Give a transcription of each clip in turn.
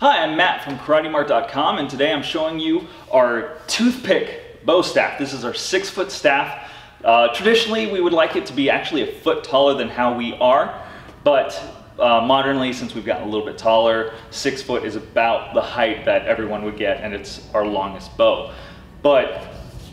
Hi, I'm Matt from KarateMart.com and today I'm showing you our toothpick bo staff. This is our six foot staff. Uh, traditionally, we would like it to be actually a foot taller than how we are, but uh, modernly, since we've gotten a little bit taller, six foot is about the height that everyone would get and it's our longest bo. But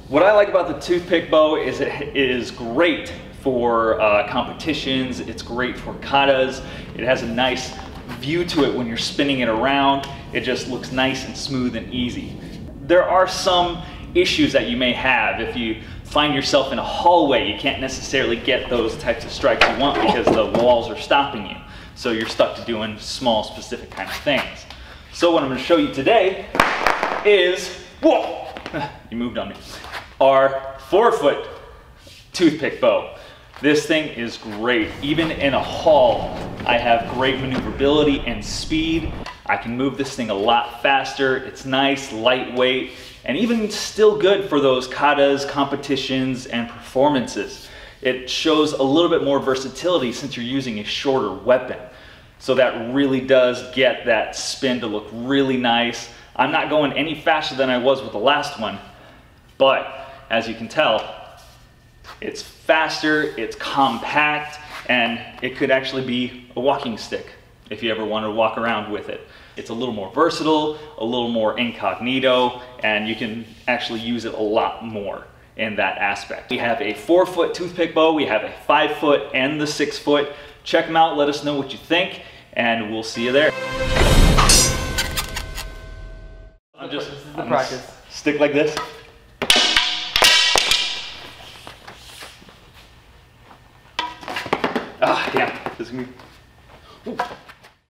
what I like about the toothpick bo is it is great for uh, competitions, it's great for katas, it has a nice view to it when you're spinning it around. It just looks nice and smooth and easy. There are some issues that you may have if you find yourself in a hallway. You can't necessarily get those types of strikes you want because the walls are stopping you. So you're stuck to doing small, specific kind of things. So what I'm going to show you today is, whoa, you moved on me, our four foot toothpick bo. This thing is great. Even in a hall, I have great maneuverability and speed. I can move this thing a lot faster. It's nice, lightweight, and even still good for those katas, competitions, and performances. It shows a little bit more versatility since you're using a shorter weapon. So that really does get that spin to look really nice. I'm not going any faster than I was with the last one, but as you can tell, it's faster, it's compact, and it could actually be a walking stick if you ever want to walk around with it. It's a little more versatile, a little more incognito, and you can actually use it a lot more in that aspect. We have a four foot toothpick bo, we have a five foot and the six foot. Check them out, let us know what you think, and we'll see you there. I'm just, I'm practice. Stick like this. Ah, damn. This is gonna be... Ooh.